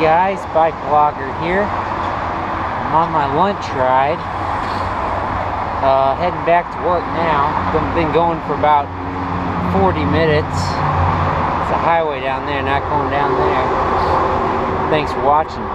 guys, Bike Blogger here. I'm on my lunch ride. Uh, heading back to work now. Been going for about 40 minutes. It's a highway down there, not going down there. Thanks for watching.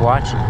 Watching.